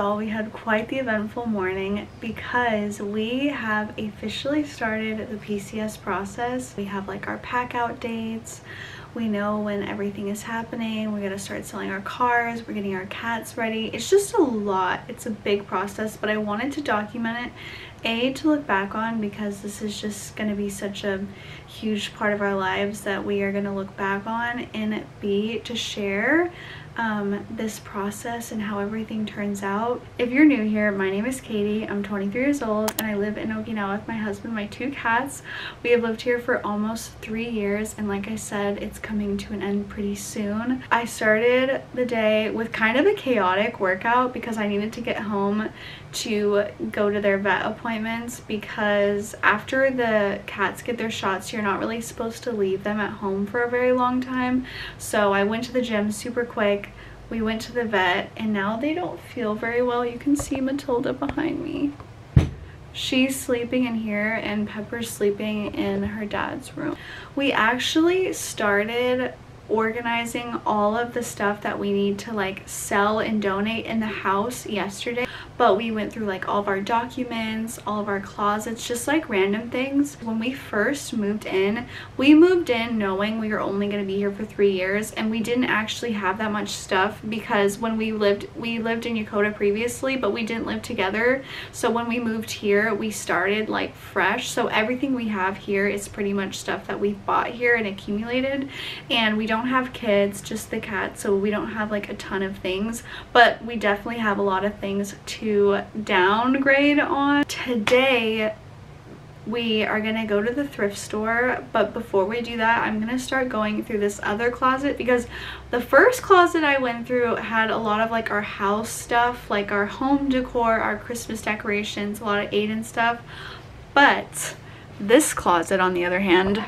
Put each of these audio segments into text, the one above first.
Saw, we had quite the eventful morning because we have officially started the PCS process. We have like our pack out dates. We know when everything is happening. We're gonna start selling our cars. We're getting our cats ready. It's just a lot. It's a big process, but I wanted to document it a to look back on because this is just going to be such a huge part of our lives that we are going to look back on and b to share um, this process and how everything turns out. If you're new here, my name is Katie. I'm 23 years old and I live in Okinawa with my husband, my two cats. We have lived here for almost three years and like I said, it's coming to an end pretty soon. I started the day with kind of a chaotic workout because I needed to get home to go to their vet appointments because after the cats get their shots you're not really supposed to leave them at home for a very long time. So I went to the gym super quick. We went to the vet and now they don't feel very well. You can see Matilda behind me. She's sleeping in here and Pepper's sleeping in her dad's room. We actually started organizing all of the stuff that we need to like sell and donate in the house yesterday. But we went through like all of our documents all of our closets just like random things. When we first moved in we moved in knowing we were only going to be here for three years and we didn't actually have that much stuff because when we lived we lived in Yokota previously but we didn't live together. So when we moved here we started like fresh. So everything we have here is pretty much stuff that we bought here and accumulated and we don't don't have kids, just the cat, so we don't have like a ton of things, but we definitely have a lot of things to downgrade on. Today, we are gonna go to the thrift store but before we do that i'm gonna start going through this other closet because the first closet i went through had a lot of like our house stuff like our home decor our christmas decorations a lot of aiden stuff but this closet on the other hand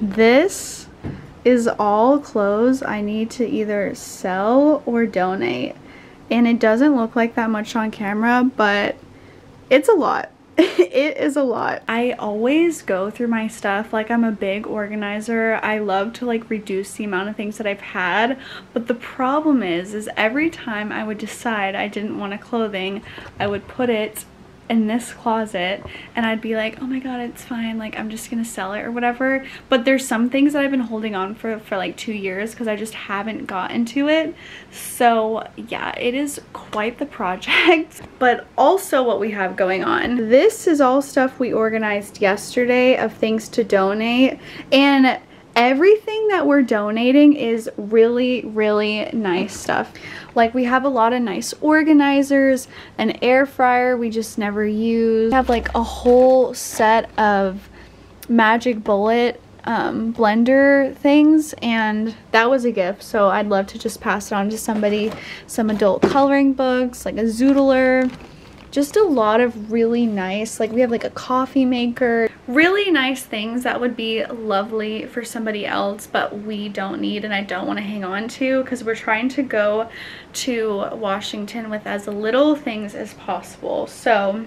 this is all clothes I need to either sell or donate. And it doesn't look like that much on camera, but it's a lot. it is a lot. I always go through my stuff like I'm a big organizer. I love to like reduce the amount of things that I've had, but the problem is is every time I would decide I didn't want a clothing, I would put it in this closet and I'd be like, oh my god, it's fine, like I'm just gonna sell it or whatever. But there's some things that I've been holding on for for like two years because I just haven't gotten to it. So yeah, it is quite the project. But also what we have going on. This is all stuff we organized yesterday of things to donate. And everything that we're donating is really, really nice stuff. Like we have a lot of nice organizers, an air fryer we just never use. We have like a whole set of Magic Bullet um, blender things and that was a gift so I'd love to just pass it on to somebody some adult coloring books like a zoodler just a lot of really nice like we have like a coffee maker really nice things that would be lovely for somebody else but we don't need and I don't want to hang on to because we're trying to go to Washington with as little things as possible so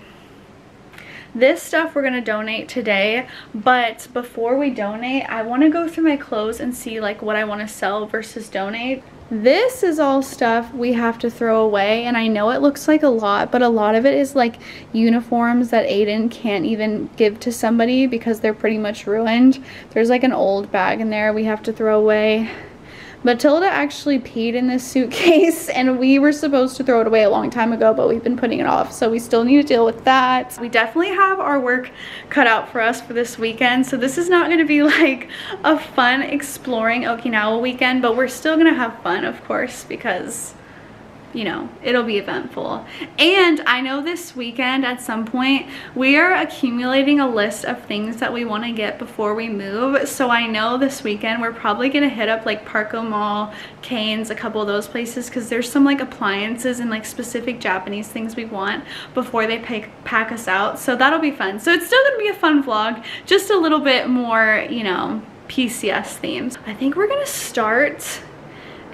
this stuff we're going to donate today, but before we donate, I want to go through my clothes and see like what I want to sell versus donate. This is all stuff we have to throw away and I know it looks like a lot but a lot of it is like uniforms that Aiden can't even give to somebody because they're pretty much ruined. There's like an old bag in there we have to throw away. Matilda actually peed in this suitcase and we were supposed to throw it away a long time ago, but we've been putting it off. So we still need to deal with that. We definitely have our work cut out for us for this weekend. So this is not gonna be like a fun exploring Okinawa weekend, but we're still gonna have fun, of course, because you know, it'll be eventful. And I know this weekend at some point, we are accumulating a list of things that we wanna get before we move. So I know this weekend we're probably gonna hit up like Parco Mall, Canes, a couple of those places because there's some like appliances and like specific Japanese things we want before they pack, pack us out. So that'll be fun. So it's still gonna be a fun vlog, just a little bit more, you know, PCS themes. I think we're gonna start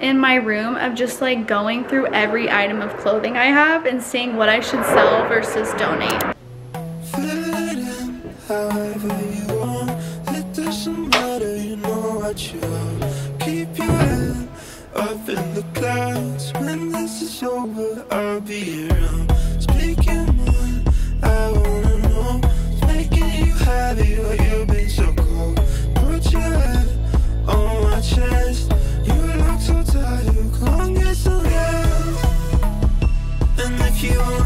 in my room of just like going through every item of clothing I have and seeing what I should sell versus donate. up in the clouds when this is over I'll be around speaking I wanna know making you happy you've been so cold put your head on my chest And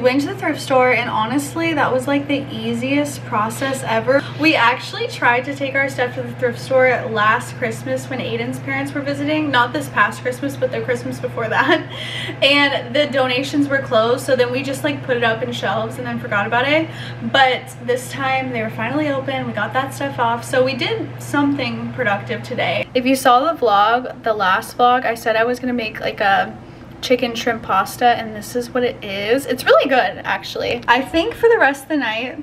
went to the thrift store and honestly that was like the easiest process ever. We actually tried to take our stuff to the thrift store last Christmas when Aiden's parents were visiting. Not this past Christmas but the Christmas before that. And the donations were closed so then we just like put it up in shelves and then forgot about it. But this time they were finally open. We got that stuff off. So we did something productive today. If you saw the vlog, the last vlog, I said I was to make like a chicken shrimp pasta and this is what it is. It's really good actually. I think for the rest of the night,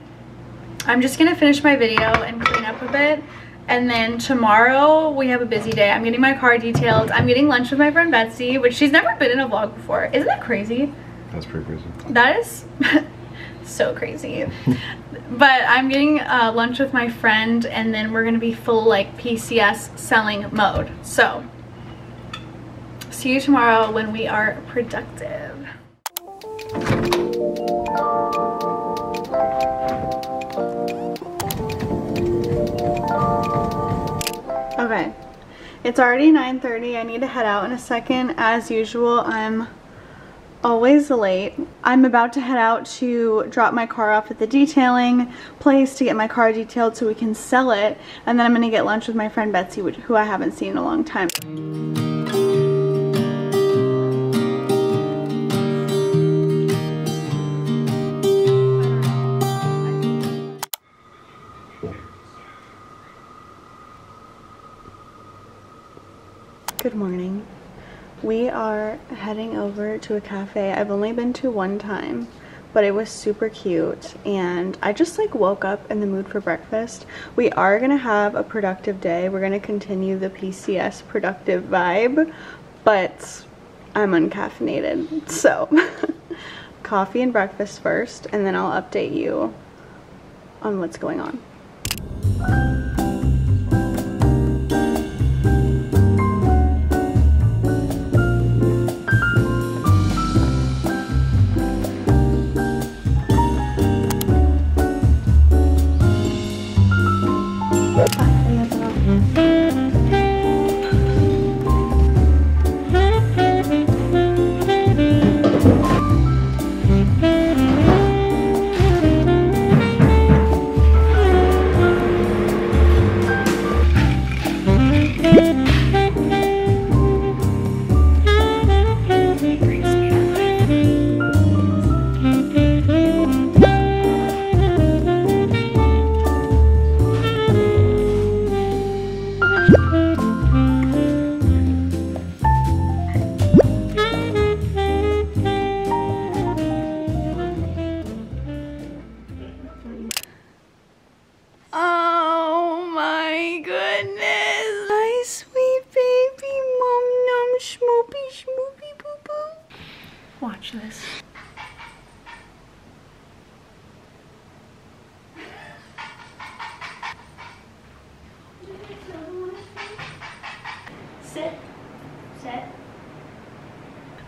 I'm just gonna finish my video and clean up a bit. And then tomorrow we have a busy day. I'm getting my car detailed. I'm getting lunch with my friend Betsy, which she's never been in a vlog before. Isn't that crazy? That's pretty crazy. That is so crazy. but I'm getting uh, lunch with my friend and then we're gonna be full like PCS selling mode. So see you tomorrow when we are productive. Okay, it's already 9.30. I need to head out in a second. As usual, I'm always late. I'm about to head out to drop my car off at the detailing place to get my car detailed so we can sell it. And then I'm going to get lunch with my friend Betsy, who I haven't seen in a long time. We are heading over to a cafe I've only been to one time, but it was super cute and I just like woke up in the mood for breakfast. We are gonna have a productive day. We're gonna continue the PCS productive vibe, but I'm uncaffeinated. So coffee and breakfast first and then I'll update you on what's going on.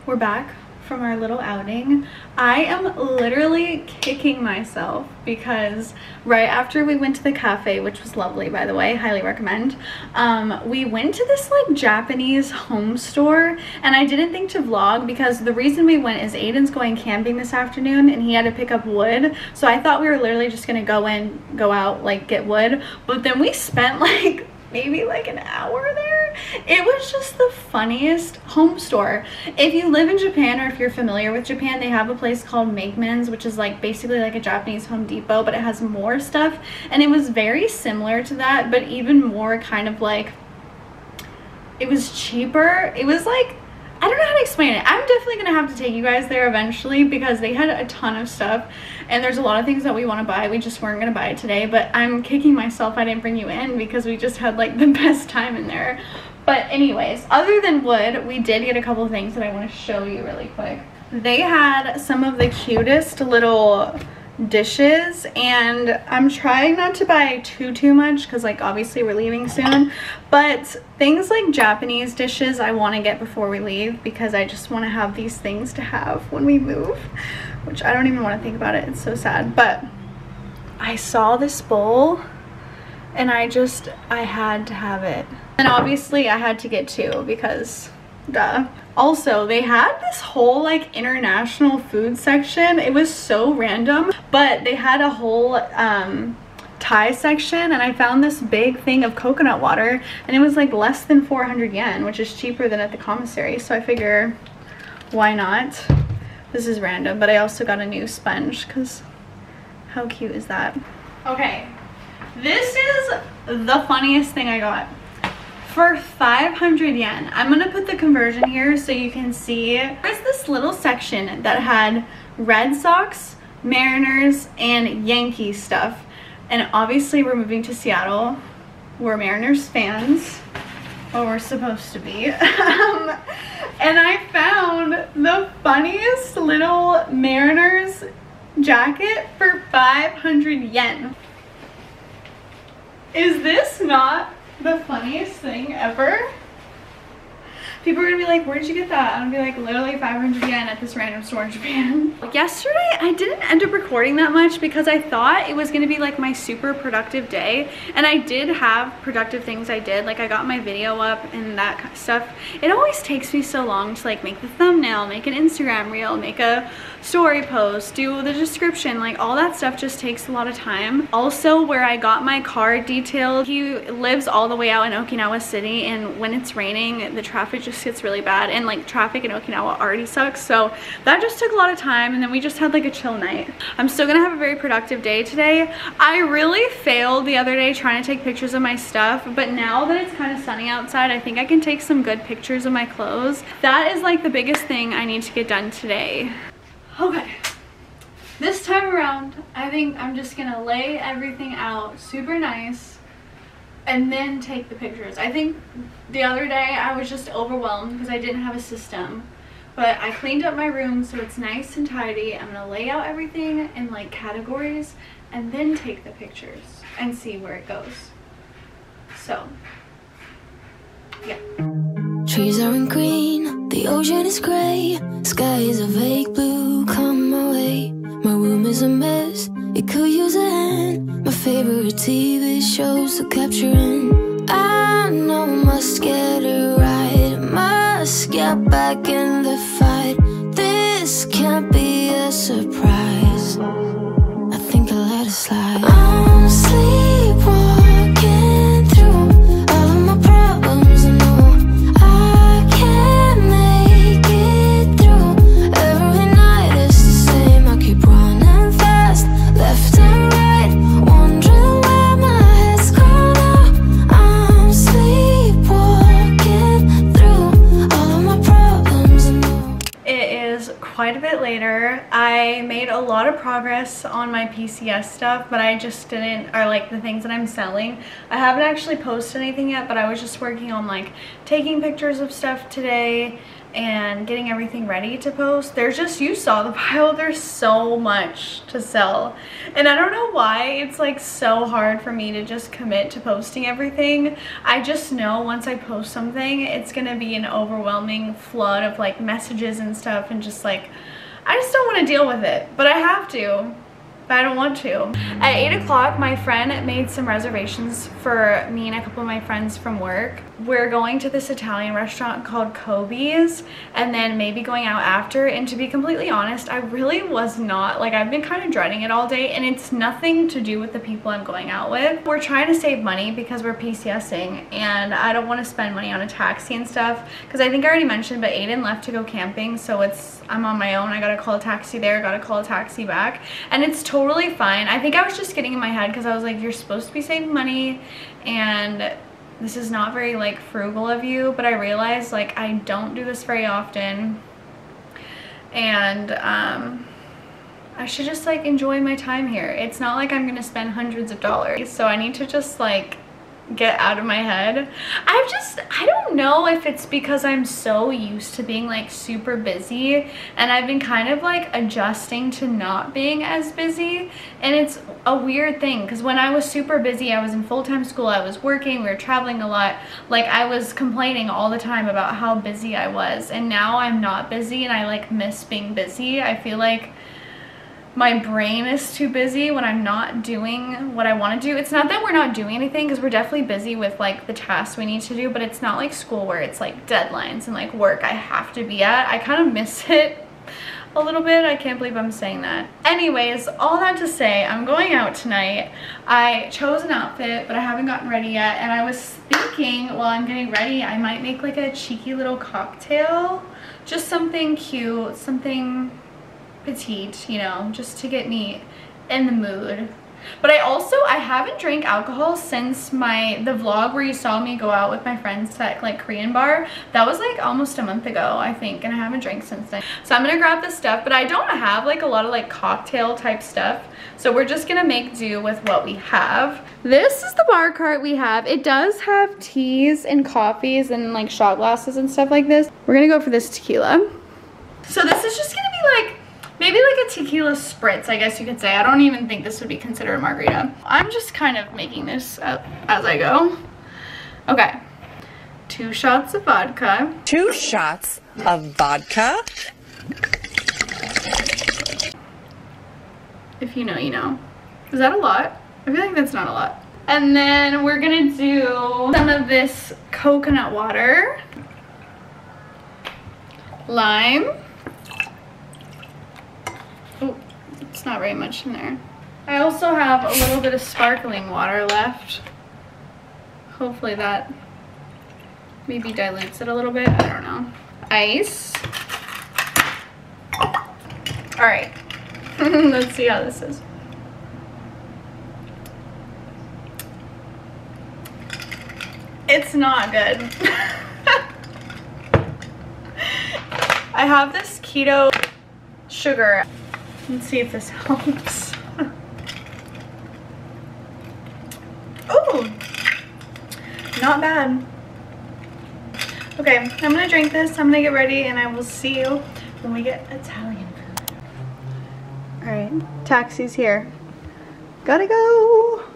We're back from our little outing. I am literally kicking myself because right after we went to the cafe, which was lovely by the way, highly recommend, um, we went to this like Japanese home store and I didn't think to vlog because the reason we went is Aiden's going camping this afternoon and he had to pick up wood. So I thought we were literally just gonna go in, go out, like get wood. But then we spent like maybe like an hour there. It was just the funniest home store. If you live in Japan or if you're familiar with Japan, they have a place called Makeman's, which is like basically like a Japanese Home Depot, but it has more stuff. And it was very similar to that, but even more kind of like, it was cheaper. It was like I don't know how to explain it. I'm definitely to have to take you guys there eventually because they had a ton of stuff and there's a lot of things that we want to buy. We just weren't to buy it today, but I'm kicking myself I didn't bring you in because we just had like the best time in there. But anyways, other than wood, we did get a couple things that I want to show you really quick. They had some of the cutest little dishes and I'm trying not to buy too too much because like obviously we're leaving soon but things like Japanese dishes I want to get before we leave because I just want to have these things to have when we move which I don't even want to think about it it's so sad but I saw this bowl and I just I had to have it. And obviously I had to get two because duh also they had this whole like international food section. It was so random but they had a whole um Thai section and I found this big thing of coconut water and it was like less than 400 yen which is cheaper than at the commissary so I figure why not? This is random but I also got a new sponge because how cute is that? Okay this is the funniest thing I got for 500 yen. I'm gonna put the conversion here so you can see. There's this little section that had Red Sox, Mariners, and Yankee stuff. And obviously we're moving to Seattle. We're Mariners fans. Or we're supposed to be. um, and I found the funniest little Mariners jacket for 500 yen. Is this not the funniest thing ever. People are gonna be like, where did you get that? I'm gonna be like, literally 500 yen at this random store in Japan. Yesterday, I didn't end up recording that much because I thought it was gonna be like my super productive day. And I did have productive things I did. Like I got my video up and that kind of stuff. It always takes me so long to like make the thumbnail, make an Instagram reel, make a story post, do the description, like all that stuff just takes a lot of time. Also, where I got my car detailed, he lives all the way out in Okinawa City and when it's raining, the traffic just gets really bad and like traffic in Okinawa already sucks. So that just took a lot of time and then we just had like a chill night. I'm still gonna have a very productive day today. I really failed the other day trying to take pictures of my stuff, but now that it's kind of sunny outside, I think I can take some good pictures of my clothes. That is like the biggest thing I need to get done today. Oh, okay. This time around, I think I'm just gonna lay everything out super nice and then take the pictures. I think the other day I was just overwhelmed because I didn't have a system. But I cleaned up my room so it's nice and tidy. I'm gonna lay out everything in like categories and then take the pictures and see where it goes. So, yeah. Trees aren't green, the ocean is gray, sky is a vague blue, come my way. My room is a mess, it could use a hand. My favorite TV shows are capturing. I know must get it right, must get back in the fight. This can't be a surprise. I think I let it slide. I'm. I made a lot of progress on my PCS stuff, but I just didn't, or like the things that I'm selling. I haven't actually posted anything yet, but I was just working on like taking pictures of stuff today and getting everything ready to post. There's just you saw the pile. There's so much to sell. And I don't know why it's like so hard for me to just commit to posting everything. I just know once I post something it's gonna be an overwhelming flood of like messages and stuff and just like I just don't want to deal with it but I have to but I don't want to. At 8 o'clock, my friend made some reservations for me and a couple of my friends from work. We're going to this Italian restaurant called Coby's and then maybe going out after. And to be completely honest, I really was not, like I've been kind of dreading it all day and it's nothing to do with the people I'm going out with. We're trying to save money because we're PCSing and I don't want to spend money on a taxi and stuff because I think I already mentioned, but Aiden left to go camping. So it's, I'm on my own. I got to call a taxi there, got to call a taxi back. And it's totally fine. I think I was just getting in my head because I was like, you're supposed to be saving money and this is not very like frugal of you, but I realized like I don't do this very often and um, I should just like enjoy my time here. It's not like I'm gonna spend hundreds of dollars. So I need to just like get out of my head. I've just, I don't know if it's because I'm so used to being like super busy and I've been kind of like adjusting to not being as busy and it's a weird thing because when I was super busy, I was in full-time school, I was working, we were traveling a lot, like I was complaining all the time about how busy I was and now I'm not busy and I like miss being busy. I feel like my brain is too busy when I'm not doing what I want to do. It's not that we're not doing anything because we're definitely busy with like the tasks we need to do, but it's not like school where it's like deadlines and like work I have to be at. I kind of miss it a little bit. I can't believe I'm saying that. Anyways, all that to say, I'm going out tonight. I chose an outfit, but I haven't gotten ready yet. And I was thinking while I'm getting ready, I might make like a cheeky little cocktail. Just something cute, something petite, you know, just to get me in the mood. But I also, I haven't drank alcohol since my, the vlog where you saw me go out with my friends to that like Korean bar. That was like almost a month ago, I think, and I haven't drank since then. So I'm gonna grab this stuff, but I don't have like a lot of like cocktail type stuff. So we're just gonna make do with what we have. This is the bar cart we have. It does have teas and coffees and like shot glasses and stuff like this. We're gonna go for this tequila. So this is just gonna be like Maybe like a tequila spritz, I guess you could say. I don't even think this would be considered a margarita. I'm just kind of making this up as I go. Okay. Two shots of vodka. Two shots of vodka. If you know, you know. Is that a lot? I feel like that's not a lot. And then we're gonna do some of this coconut water. Lime. It's not very much in there. I also have a little bit of sparkling water left. Hopefully that maybe dilutes it a little bit. I don't know. Ice. All right. Let's see how this is. It's not good. I have this keto sugar Let's see if this helps. oh, not bad. Okay, I'm gonna drink this, I'm gonna get ready, and I will see you when we get Italian food. All right, taxi's here. Gotta go.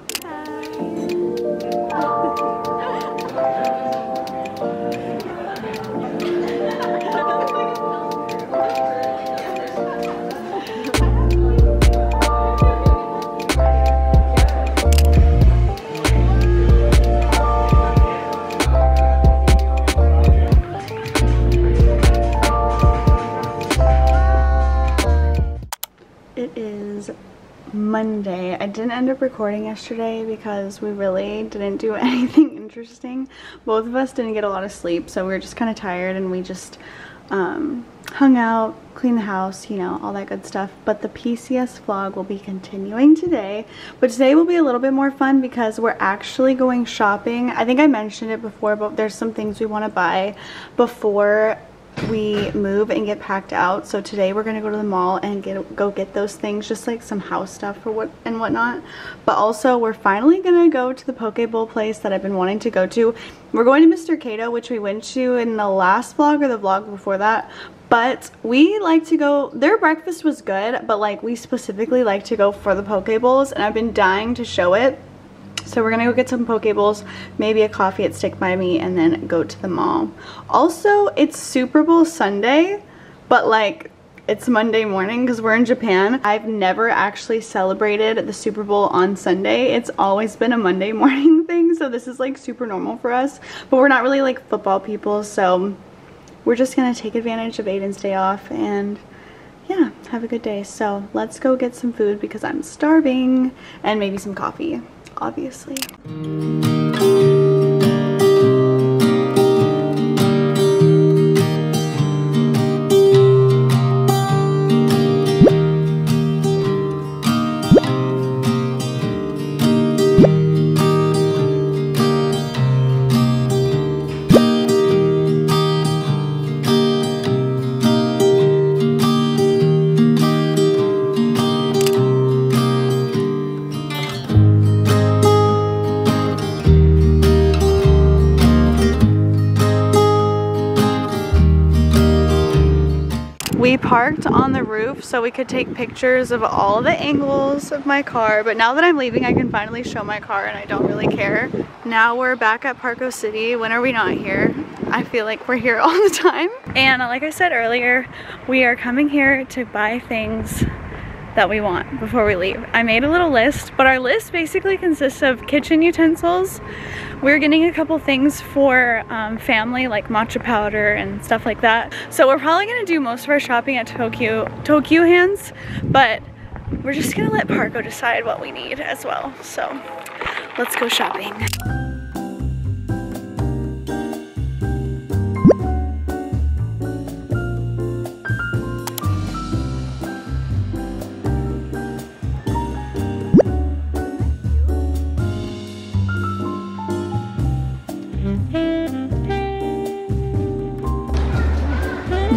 Monday. I didn't end up recording yesterday because we really didn't do anything interesting. Both of us didn't get a lot of sleep, so we were just kind of tired and we just um, hung out, cleaned the house, you know, all that good stuff. But the PCS vlog will be continuing today. But today will be a little bit more fun because we're actually going shopping. I think I mentioned it before, but there's some things we want to buy before we move and get packed out. So today we're gonna go to the mall and get go get those things, just like some house stuff for what and whatnot. But also we're finally gonna go to the poke bowl place that I've been wanting to go to. We're going to Mr. Kato, which we went to in the last vlog or the vlog before that. But we like to go, their breakfast was good, but like we specifically like to go for the poke bowls and I've been dying to show it. So we're gonna go get some poke bowls, maybe a coffee at Stick By Me, and then go to the mall. Also, it's Super Bowl Sunday, but like it's Monday morning because we're in Japan. I've never actually celebrated the Super Bowl on Sunday. It's always been a Monday morning thing, so this is like super normal for us. But we're not really like football people, so we're just gonna take advantage of Aiden's day off and yeah, have a good day. So let's go get some food because I'm starving and maybe some coffee, obviously. So we could take pictures of all the angles of my car, but now that I'm leaving, I can finally show my car and I don't really care. Now we're back at Parco City. When are we not here? I feel like we're here all the time. And like I said earlier, we are coming here to buy things that we want before we leave. I made a little list, but our list basically consists of kitchen utensils. We're getting a couple things for um, family like matcha powder and stuff like that. So we're probably gonna do most of our shopping at Tokyo, Tokyo Hands, but we're just gonna let Parco decide what we need as well. So let's go shopping.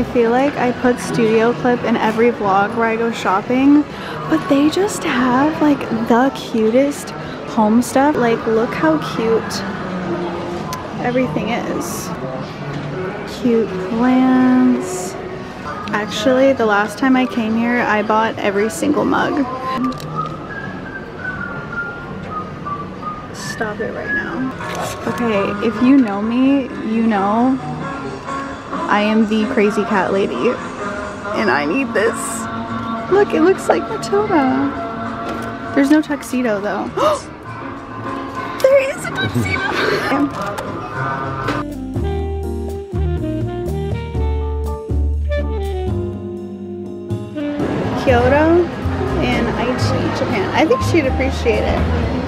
I feel like I put Studio Clip in every vlog where I go shopping, but they just have like the cutest home stuff. Like look how cute everything is. Cute plants. Actually, the last time I came here, I bought every single mug. Stop it right now. Okay, if you know me, you know I am the crazy cat lady and I need this. Look, it looks like Matilda. There's no tuxedo though. there is a tuxedo. Kyoto and Aichi, Japan. I think she'd appreciate it.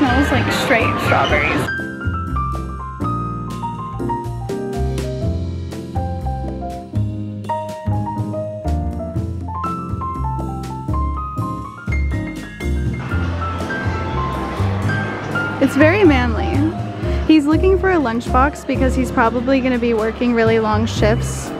Smells like straight strawberries. It's very manly. He's looking for a lunchbox because he's probably going to be working really long shifts.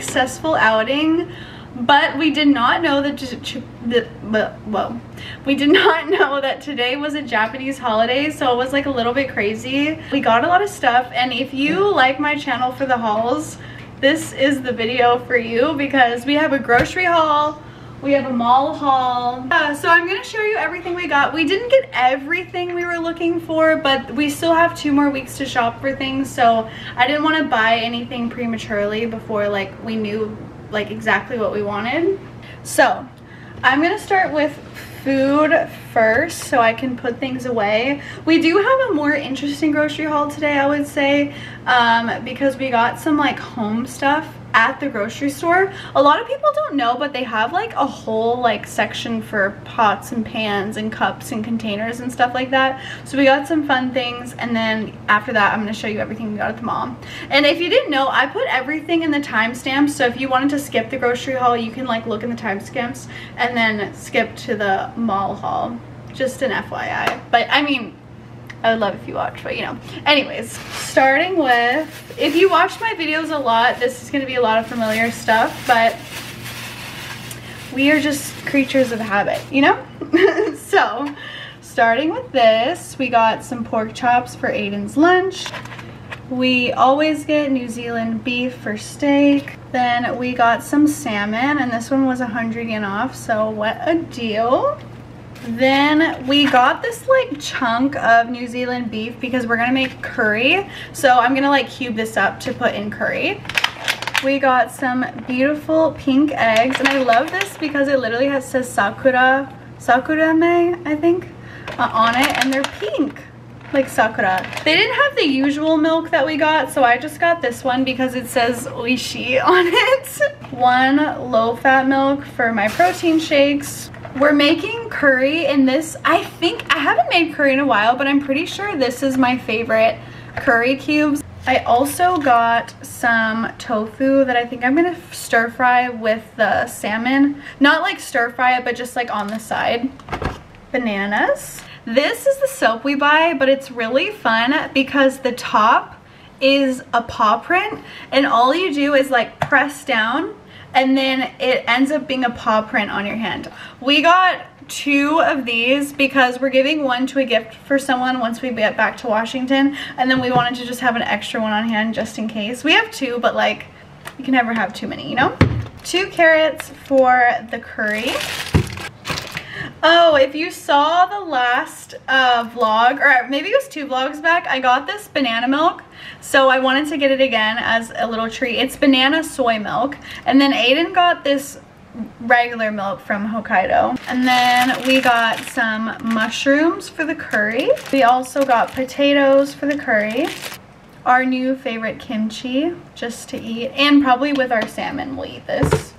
Successful outing, but we did not know that, well, we did not know that today was a Japanese holiday, so it was like a little bit crazy. We got a lot of stuff, and if you like my channel for the hauls, this is the video for you because we have a grocery haul, we have a mall haul. Uh, so I'm gonna show you everything we got. We didn't get everything we were looking for, but we still have two more weeks to shop for things. So I didn't wanna buy anything prematurely before like we knew like exactly what we wanted. So I'm gonna start with food first so I can put things away. We do have a more interesting grocery haul today, I would say, um, because we got some like home stuff at the grocery store. A lot of people don't know, but they have like a whole like section for pots and pans and cups and containers and stuff like that. So we got some fun things and then after that I'm going to show you everything we got at the mall. And if you didn't know, I put everything in the timestamps. So if you wanted to skip the grocery haul, you can like look in the timestamps and then skip to the mall haul. Just an FYI. But I mean, I would love if you watch, but you know. Anyways, starting with, if you watch my videos a lot, this is going to be a lot of familiar stuff, but we are just creatures of habit, you know? so, starting with this, we got some pork chops for Aiden's lunch. We always get New Zealand beef for steak. Then we got some salmon, and this one was 100 yen off, so what a deal. Then we got this like chunk of New Zealand beef because we're gonna make curry. So I'm gonna like cube this up to put in curry. We got some beautiful pink eggs and I love this because it literally has says Sakura, Sakura May, I think, uh, on it and they're pink like sakura. They didn't have the usual milk that we got, so I just got this one because it says oishi on it. One low-fat milk for my protein shakes. We're making curry in this, I think, I haven't made curry in a while, but I'm pretty sure this is my favorite curry cubes. I also got some tofu that I think I'm gonna stir fry with the salmon. Not like stir fry it, but just like on the side. Bananas. This is the soap we buy, but it's really fun because the top is a paw print and all you do is like press down and then it ends up being a paw print on your hand. We got two of these because we're giving one to a gift for someone once we get back to Washington and then we wanted to just have an extra one on hand just in case. We have two but like you can never have too many, you know? Two carrots for the curry. Oh, if you saw the last uh, vlog, or maybe it was two vlogs back, I got this banana milk. So I wanted to get it again as a little treat. It's banana soy milk. And then Aiden got this regular milk from Hokkaido. And then we got some mushrooms for the curry. We also got potatoes for the curry. Our new favorite kimchi, just to eat. And probably with our salmon, we'll eat this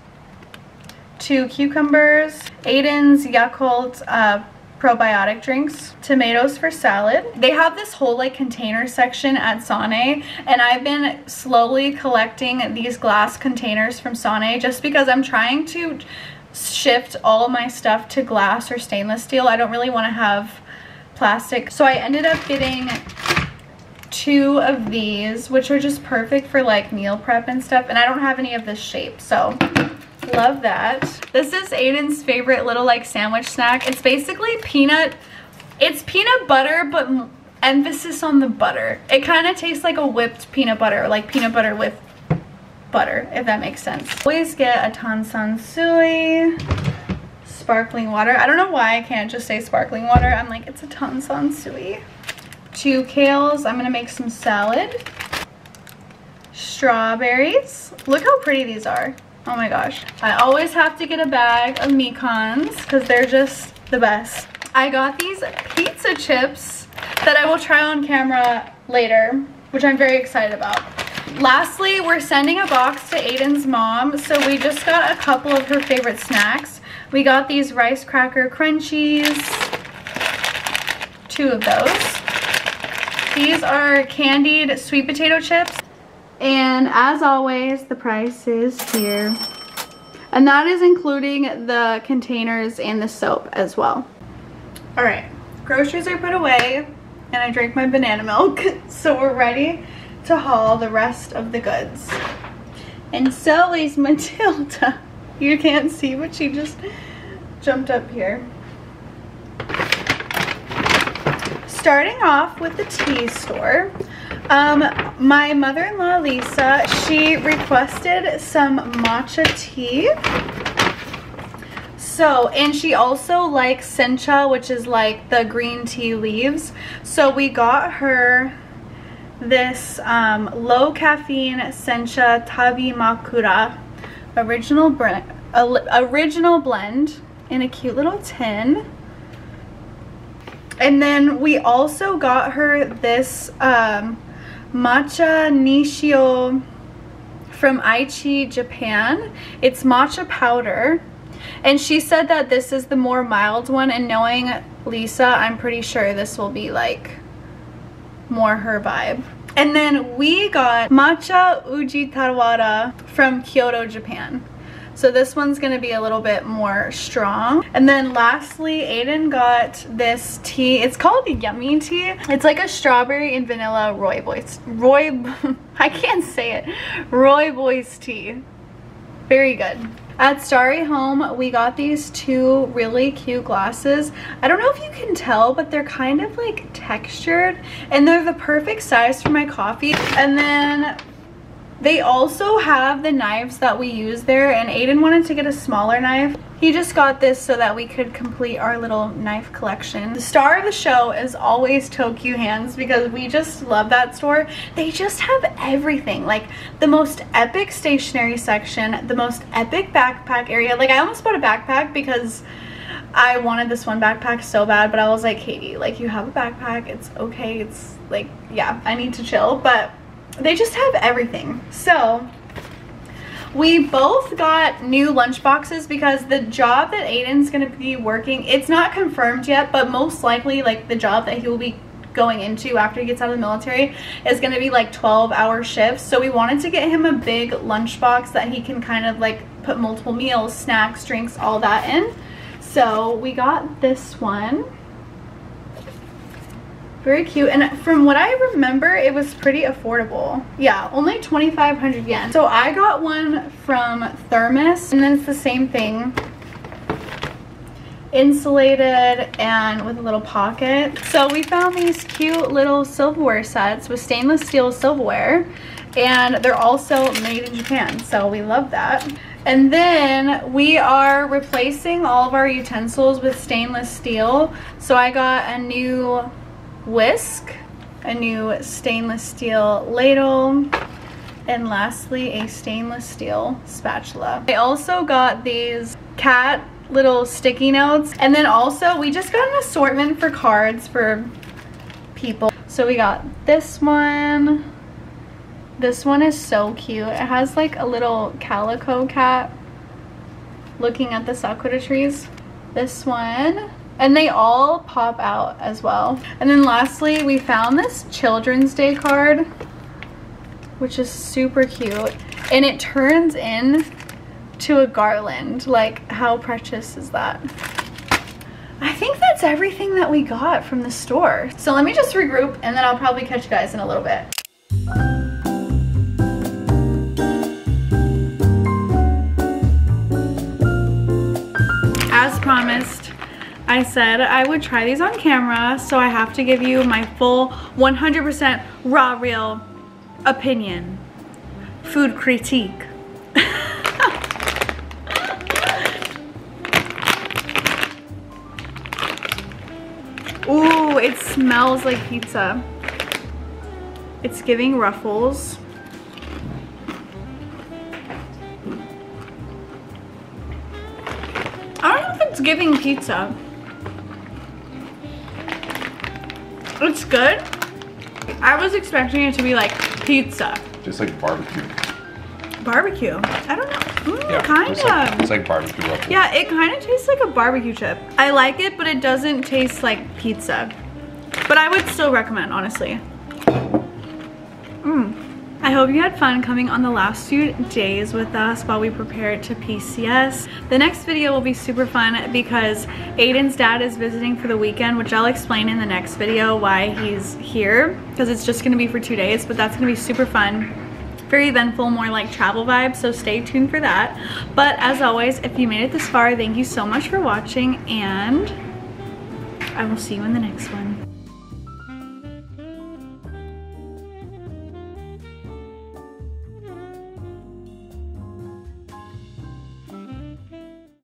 two cucumbers, Aiden's Yakult uh, probiotic drinks, tomatoes for salad. They have this whole like container section at San A and I've been slowly collecting these glass containers from San A just because I'm trying to shift all my stuff to glass or stainless steel. I don't really want to have plastic. So I ended up getting two of these which are just perfect for like meal prep and stuff and I don't have any of this shape so Love that. This is Aiden's favorite little like sandwich snack. It's basically peanut, it's peanut butter, but emphasis on the butter. It kind of tastes like a whipped peanut butter, like peanut butter with butter, if that makes sense. Always get a Tansan Sui, sparkling water. I don't know why I can't just say sparkling water. I'm like, it's a Tansan Sui. Two kales. I'm gonna make some salad. Strawberries. Look how pretty these are. Oh my gosh. I always have to get a bag of Mekons because they're just the best. I got these pizza chips that I will try on camera later, which I'm very excited about. Lastly, we're sending a box to Aiden's mom, so we just got a couple of her favorite snacks. We got these rice cracker crunchies, two of those. These are candied sweet potato chips. And as always, the price is here. And that is including the containers and the soap as well. All right, groceries are put away and I drank my banana milk. so we're ready to haul the rest of the goods. And so is Matilda. You can't see, but she just jumped up here. Starting off with the tea store. Um, my mother-in-law, Lisa, she requested some matcha tea. So, and she also likes sencha, which is like the green tea leaves. So we got her this um, low caffeine sencha tabi makura original brand, original blend in a cute little tin. And then we also got her this um, matcha nishio from Aichi, Japan. It's matcha powder and she said that this is the more mild one and knowing Lisa, I'm pretty sure this will be like more her vibe. And then we got Matcha Uji Tarawara from Kyoto, Japan. So this one's gonna be a little bit more strong. And then lastly, Aiden got this tea. It's called Yummy Tea. It's like a strawberry and vanilla rooibos. Roy, I can't say it. Rooibos tea. Very good. At Starry Home, we got these two really cute glasses. I don't know if you can tell, but they're kind of like textured and they're the perfect size for my coffee. And then they also have the knives that we use there and Aiden wanted to get a smaller knife. He just got this so that we could complete our little knife collection. The star of the show is always Tokyo Hands because we just love that store. They just have everything, like the most epic stationery section, the most epic backpack area. Like I almost bought a backpack because I wanted this one backpack so bad, but I was like, Katie, like you have a backpack, it's okay. It's like, yeah, I need to chill, but they just have everything. So we both got new lunch boxes because the job that Aiden's going to be working, it's not confirmed yet, but most likely like the job that he will be going into after he gets out of the military is going to be like 12 hour shifts. So we wanted to get him a big lunch box that he can kind of like put multiple meals, snacks, drinks, all that in. So we got this one. Very cute. And from what I remember, it was pretty affordable. Yeah, only 2,500 yen. So I got one from Thermos and then it's the same thing. Insulated and with a little pocket. So we found these cute little silverware sets with stainless steel silverware and they're also made in Japan. So we love that. And then we are replacing all of our utensils with stainless steel. So I got a new whisk, a new stainless steel ladle, and lastly a stainless steel spatula. I also got these cat little sticky notes and then also we just got an assortment for cards for people. So we got this one. This one is so cute. It has like a little calico cat looking at the sakura trees. This one and they all pop out as well. And then lastly, we found this Children's Day card, which is super cute. And it turns in to a garland. Like, how precious is that? I think that's everything that we got from the store. So let me just regroup and then I'll probably catch you guys in a little bit. As promised, I said I would try these on camera, so I have to give you my full 100% raw, real opinion. Food critique. Ooh, it smells like pizza. It's giving ruffles. I don't know if it's giving pizza. It's good. I was expecting it to be like pizza. Just like barbecue. Barbecue. I don't know. Mm, Yeah, kind it's of. like, it's like barbecue ruffles. yeah, it kind of tastes like a barbecue chip. I like it, but it doesn't taste like pizza. But I would still recommend, honestly. I hope you had fun coming on the last few days with us while we prepared to PCS. The next video will be super fun because Aiden's dad is visiting for the weekend, which I'll explain in the next video why he's here because it's just gonna be for two days, but that's gonna be super fun. very eventful, more like travel vibes, so stay tuned for that. But as always, if you made it this far, thank you so much for watching, and I will see you in the next one.